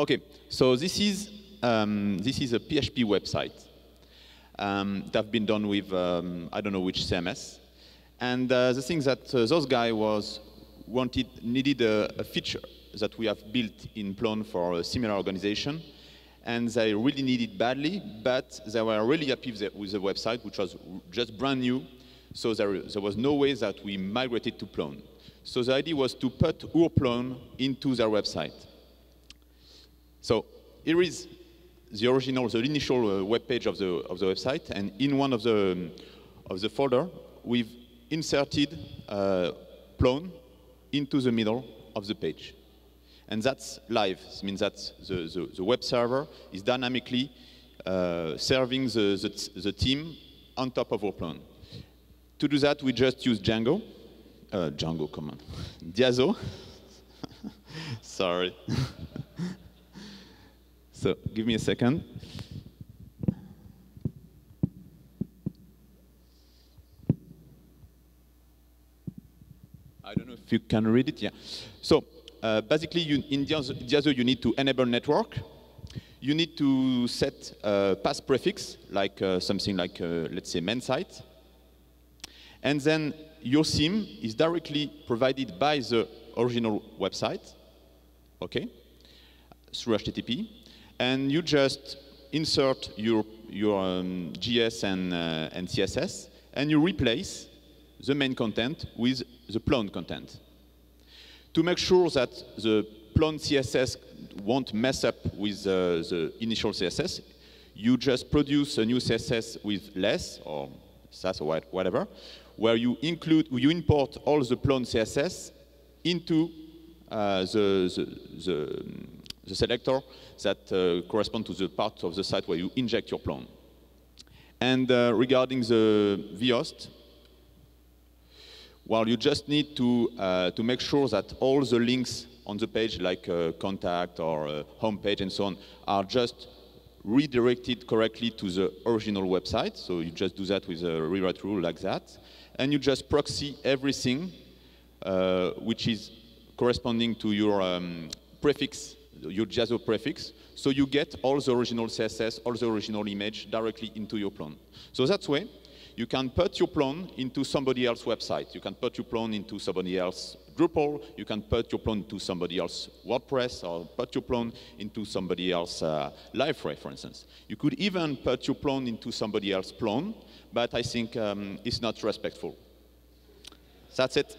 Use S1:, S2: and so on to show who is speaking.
S1: Okay, so this is, um, this is a PHP website um, that have been done with, um, I don't know which CMS. And uh, the thing that uh, those guy was wanted, needed a, a, feature that we have built in Plone for a similar organization. And they really needed badly, but they were really happy with the, with the website, which was just brand new. So there, there, was no way that we migrated to Plone. So the idea was to put our Plone into their website. So here is the original, the initial uh, web page of the, of the website, and in one of the, um, of the folder, we've inserted uh, Plone into the middle of the page. And that's live. It means that the, the, the web server is dynamically uh, serving the, the, the, team on top of our Plone. To do that, we just use Django. Uh, Django, come on. Diazo. Sorry. so give me a second. I don't know if you can read it. Yeah. So uh, basically, you, in Diazo, you need to enable network. You need to set a path prefix, like uh, something like, uh, let's say, main site. And then your SIM is directly provided by the original website, okay, through HTTP. And you just insert your, your um, JS and, uh, and CSS, and you replace the main content with the Plone content. To make sure that the Plone CSS won't mess up with uh, the initial CSS, you just produce a new CSS with less, or Sass or whatever, where you include, you import all the Plone CSS into uh, the, the, the, the, selector that uh, correspond to the part of the site where you inject your Plone. And uh, regarding the vhost, well, you just need to, uh, to make sure that all the links on the page, like uh, contact or uh, homepage and so on, are just redirected correctly to the original website. So you just do that with a rewrite rule like that. And you just proxy everything uh, which is corresponding to your um, prefix, your Diazo prefix. So you get all the original CSS, all the original image directly into your Plone. So that's way you can put your Plone into somebody else's website. You can put your Plone into somebody else's Drupal. You can put your Plone into somebody else's WordPress or put your Plone into somebody else's uh, Liferay, for instance. You could even put your Plone into somebody else's Plone, but I think um, it's not respectful. That's it.